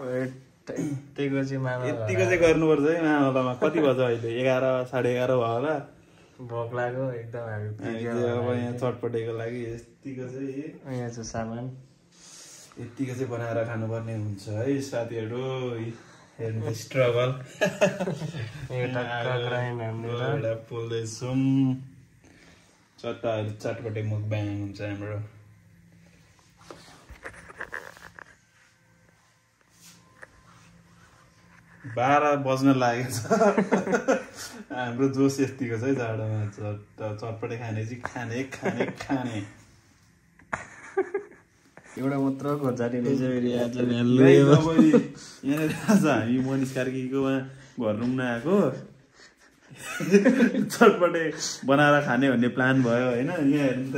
यतिको चाहिँ मामा चाहिँ गर्नुपर्छ है मामलामा कति बज्यो अहिले? एघार साढे एघार भयो होला। भोक लाग्यो एकदम हामी अब यहाँ चटपटेको लागि यतिको चाहिँ यहाँ चाहिँ सामान। यतिको चाहिँ बनाएर खानुपर्ने हुन्छ है साथीहरू। हेर्नु स्ट्रगल पोल्दैछौँ। चट्टाहरू चटपटे मुख ब्याङ हुन्छ हाम्रो। बाह्र बज्न लागेको छ हाम्रो जोस यतिको छ है जाडोमा चट चटपटे खाने चाहिँ खाने खाने खाने। एउटा मात्र यहाँनिर आज हामी मनिष कार्कीकोमा घर रुम्न आएको चटपटे बनाएर खाने भन्ने प्लान भयो होइन? यहाँ हेर्नु त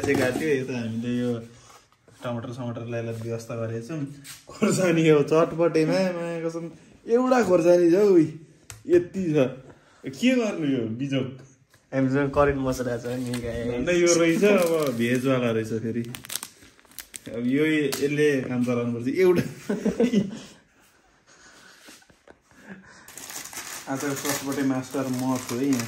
चाहिँ काट्यो यता हामीले यो टमाटर समटरलाई यसलाई व्यवस्था गरेको छौँ। खोर्सानी हो चटपटेमा कसम एउटा खोर्सानी छ हौ यति छ। के गर्नु यो बिजोक हामीसँग करेन्ट मसला छ नि यो रहेछ अब भेजवाला रहेछ फेरि। अब यो यसले काम चलाउनुपर्छ एउटा। आजको ससबाटै मास्टर म छु है यहाँ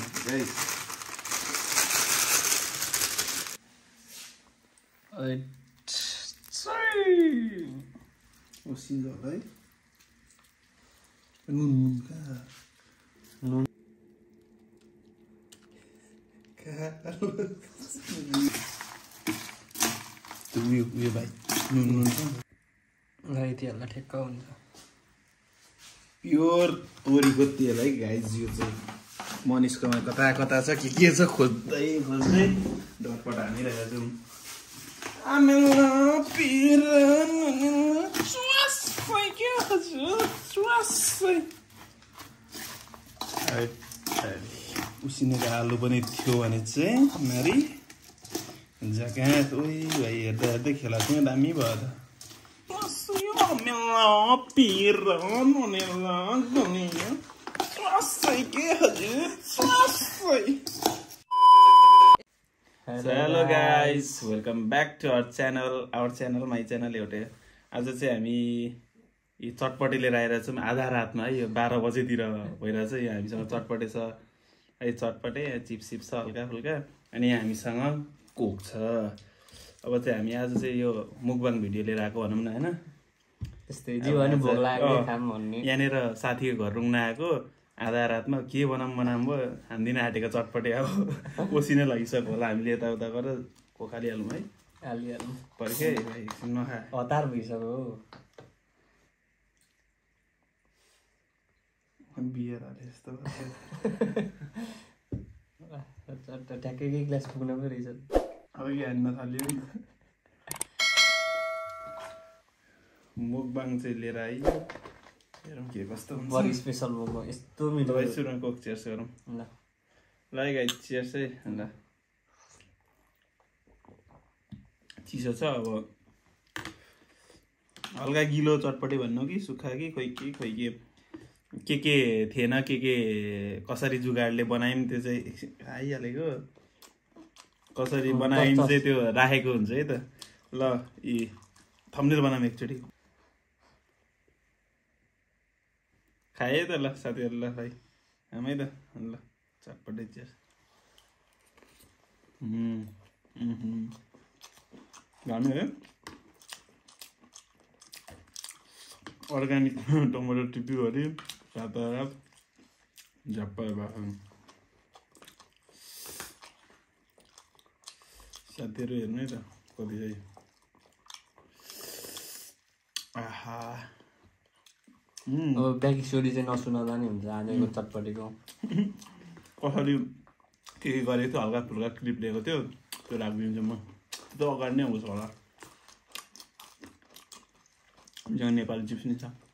है नुन नुन उयो उयो भाइ नुन नुन गाई तिहारलाई ठ्याक्क हुन्छ प्योर तोरीको तेल है गाइज यो चाहिँ मनिषकोमा कता कता छ के के छ खोज्दै खोज्दै ढटपट हानिरहेको छौँ उसिनेको आलु पनि थियो भने चाहिँ नारी जग्गा ओइ भाइ हेर्दा हेर्दै खेला चाहिँ दामी भयो त hello guys welcome back to our channel our channel my channel एउटै आज चाहिँ हामी यो चटपटे लिएर आएर छौँ आधा रातमा है यो बाह्र बजेतिर भइरहेछ यो हामीसँग चटपटे छ। है चटपटे चिप्स सिप्स छ हल्का फुल्का। अनि यहाँ हामीसँग कोक छ। अब चाहिँ हामी आज चाहिँ यो मुकबाङ भिडियो लिएर आएको भनौँ न होइन? त्यस्तै यहाँनिर साथीको घर रुङ्न आएको। आधा रातमा के बनाऊँ बनाऊँ भयो? हान्दिन आँटेको चटपटे अब ओसिनै लागिसक्यो होला। हामीले यताउता गरेर खोखालिहालौँ है। हालिहाल्नु पर्खे एकछिन नखा हतार भइसक्यो बियर हाले जस्तो ठ्याक्कै ग्लास पुग्न पो रहेछ। अब के हान्न थाल्यो। मुखबाङ चाहिँ लिएर आइयो हेरौँ के कस्तो बडी स्पेसल मोमो यस्तो मिठो सुरुमा कोक चेयर्स गरौँ। ल। ल गाई चेयर्स है अन्त चिसो छ अब। हल्का गिलो चटपटे भन्नु कि सुक्खा कि खोइ के खोइ के। के के थिएन के के कसरी जुगाडले बनायौँ त्यो चाहिँ आइहालेको। कसरी बनायौँ चाहिँ त्यो राखेको हुन्छ है त। ल यी थम्नेल बनाऊँ एकचोटि। खाएँ त ल साथीहरू ल भाइ आमै त ल चटपटे चियर्स घामे है अर्ग्यानिक टमाटर टिप्यो अरे। झप्पा भएको साथीहरू हेर्नु है त कति चाहिँ आहा अब ब्याक स्टोरी चाहिँ नसुनाउँदा नि हुन्छ आजको चटपटेको कसरी के के गरेको थियो हल्का फुल्का क्लिप लिएको थियो त्यो राखिदिन्छु म त्यो अगाडि नै आउँछ होला यहाँ नेपाली चिप्स नि छ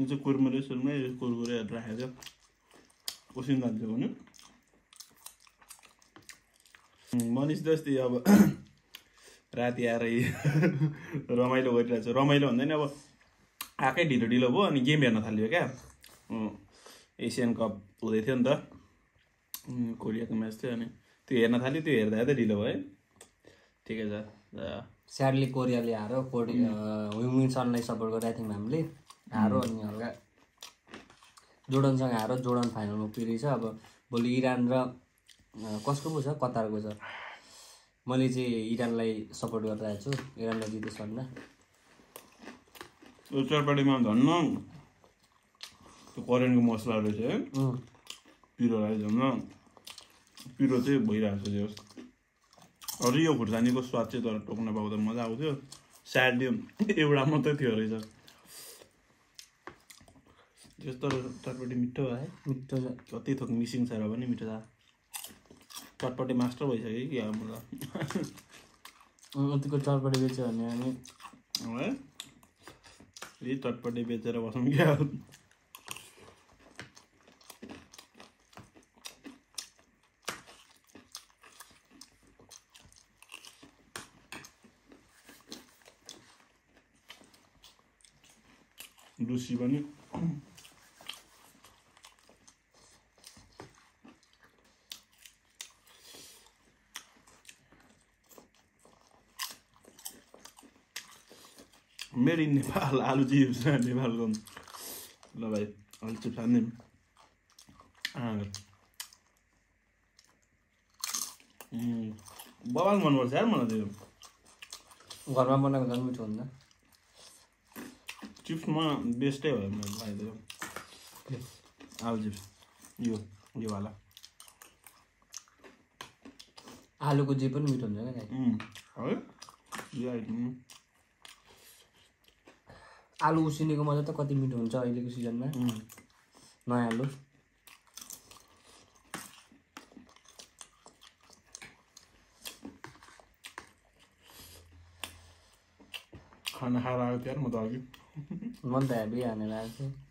यो चाहिँ सुरुमै कुरकुरेहरू राखेको थियो उसिन जान्थ्यो भने। मनिष जस्तै अब राति आएर रमाइलो गरिरहेको छ रमाइलो भन्दा नि अब। आएकै ढिलो ढिलो भयो अनि गेम हेर्न थाल्यो क्या। एसियन कप हुँदै थियो नि त। कोरियाको म्याच थियो अनि त्यो हेर्न थाल्यो त्यो हेर्दा हेर्दै ढिलो भयो है। ठिकै छ। स्याडली कोरियाले हारो। कोरि विमिन्सनलाई सपोर्ट गरिरहेको थियौँ हामीले हारो अनि हल्का जोर्डनसँग हारो जोर्डन फाइनलमा पुगिरहेछ अब भोलि इरान र कसको पो छ? कतारको छ। मैले चाहिँ इरानलाई सपोर्ट गरिरहेको छु इरानलाई जितेछ भन्दा यो चटपटीमा धन्न। त्यो करेन्टको मसला रहेछ है। पिरो राखेको झन् पिरो चाहिँ भइरहेको छ जस। अरू यो खुर्सानीको स्वाद चाहिँ तर टोक्न पाउँदा मजा आउँथ्यो। स्याड एउटा मात्रै थियो रहेछ। त्यस्तो चटपटी मिठो है मिठो छ। कति थोक मिसिङ छ र पनि मिठो छ। चटपटी मास्टर भइसक्यो कि अब मलाई। अँ, यतिको चटपटी बेच्यो भने अनि है। यही चटपटी बेचेर बसौँ क्या। लुसी पनि। मेड इन नेपाल आलु चिप्स नेपालको ल भाइ आलु चिप्स हान्ने बबाल मनपर्छ यार मलाई त्यो घरमा बनाएको झन् मिठो हुन्छ चिप्समा बेस्टै भयो मेरो लागि त्यो आलु चिप्स यो योवाला आलुको जे पनि मिठो हुन्छ क्या दाइ है? यो आइटम आलु उसिनेको मजा त कति मिठो हुन्छ अहिलेको सिजनमा। नयाँ आलु। खाना खाएर आएको थियो यार म त अघि। मन त हेभी हानेर आएको थियो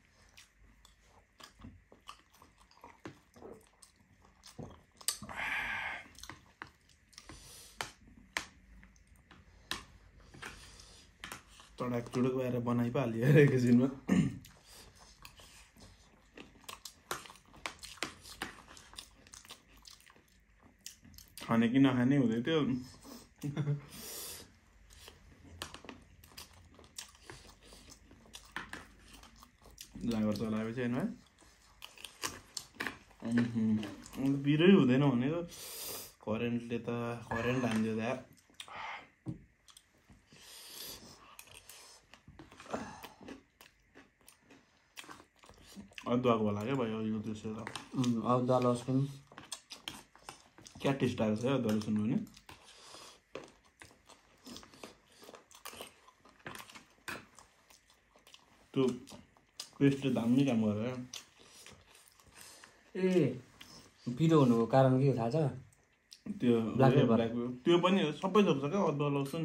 चुडुक भएर बनाइ पो हाल्यो यार एकैछिनमा खाने कि नखाने हुँदै थियो। जाँगर चलाएपछि होइन पिरै हुँदैन भनेको। करेन्टले त करेन्ट हान्थ्यो त। अदुवाको होला क्या भयो यो त्यसो त। उम्, अदुवा लसुन क्या टेस्ट आएको छ है अदुवा लसुन भने त्यो पेस्टले दामी काम गरेर ए पिरो हुनुको कारण के हो थाहा छ? त्यो. त्यो पनि सबै थोक छ क्या अदुवा लसुन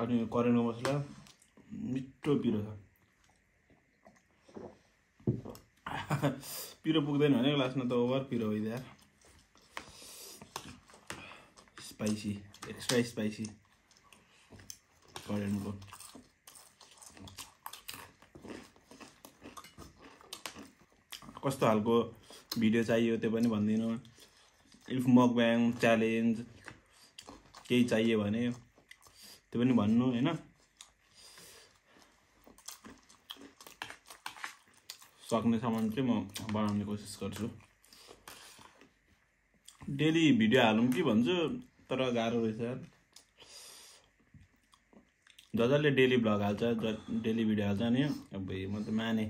अनि करेन्टको मसला मिठो पिरो छ। पिरो पुग्दैन भने लास्टमा त ओभर पिरो भइदियो स्पाइसी एक्स्ट्रा स्पाइसी करेन्टको कस्तो खालको भिडियो चाहियो त्यो पनि भनिदिनु इफ मकब्याङ च्यालेन्ज केही चाहियो भने त्यो पनि भन्नु होइन सक्ने सामान चाहिँ म बनाउने कोसिस गर्छु। डेली भिडियो हालौँ कि भन्छु तर गाह्रो रहेछ। जसले डेली भ्लग हाल्छ ज डेली भिडियो हाल्छ नि अब म त माने।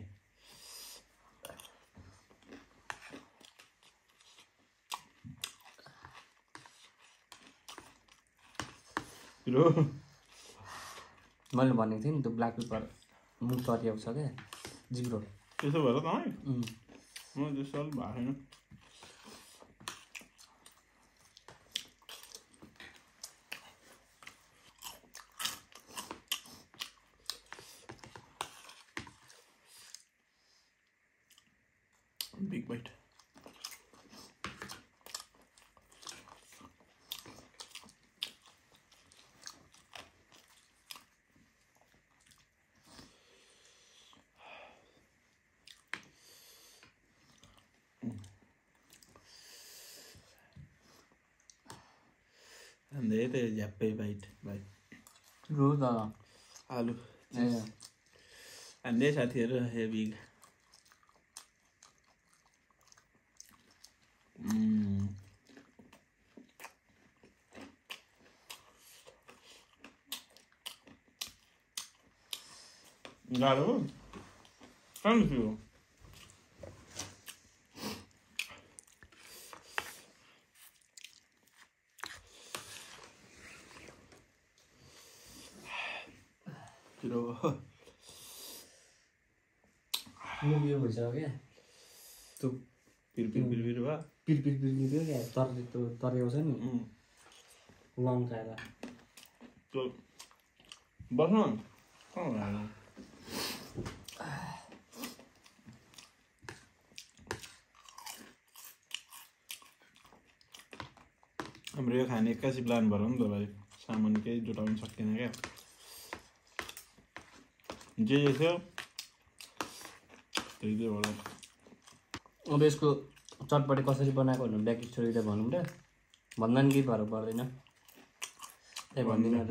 मैले भनेको थिएँ नि त्यो ब्ल्याक पेपर मुख तरियाउँछ क्या जिब्रो त्यसो भएर त है उम्, म त्यस्तो अलिक भएको भन्दै त झ्याप्पै बाइट भाइ हो त आलु ए, हान्दै साथीहरू हेभी Mm. गाह्रो हो कहाँ थियो छिटो मुभी यो भइसक्यो क्या त्यो पिर पिर पिर पिर भयो पिर पिर पिर पिर क्या तर त्यो तरेको छ नि उम्, लङ खाएर त्यो बस्नु? हाम्रो यो खाने एक्कासी प्लान भएर नि त भाइ सामान केही जुटाउनु सकिएन क्या जे जे थियो त्यही त्यही अब यसको चटपटी कसरी बनाएको भन्नु ब्याक स्टोरी त भनौँ र। भन्दा नि केही फरक पर्दैन। ए भन्दिनँ त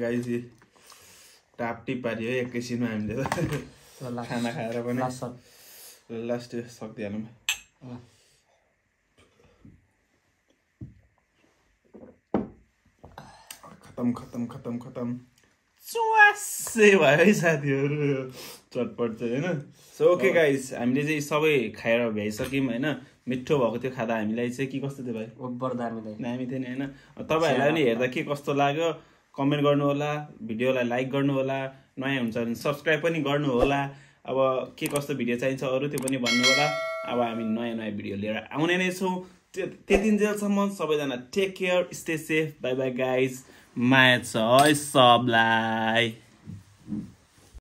गाई टापटिप पारियो है एकैछिनमा हामीले त खाना खाएर पनि लास्ट अँ। खतम खतम खतम खतम। चुवासे भयो है साथीहरू। चटपट चाहिँ होइन? सो ओके गाइस हामीले चाहिँ सबै खाएर भ्याइसक्यौँ होइन? मिठो भएको थियो खाँदा हामीलाई चाहिँ के कस्तो थियो भाइ? ओभर दामीलाई दामी थियो नि होइन? तपाईँहरूलाई पनि हेर्दा के कस्तो लाग्यो? कमेन्ट गर्नु होला भिडियोलाई लाइक गर्नु होला नयाँ हुन्छ भने सब्सक्राइब पनि गर्नु होला अब के कस्तो भिडियो चाहिन्छ अरू त्यो पनि भन्नु होला अब हामी नयाँ नयाँ भिडियो लिएर आउने नै छौँ। त्यो त्यतिन्जेलसम्म सबैजना take care stay safe bye bye guys माया छ सबलाई।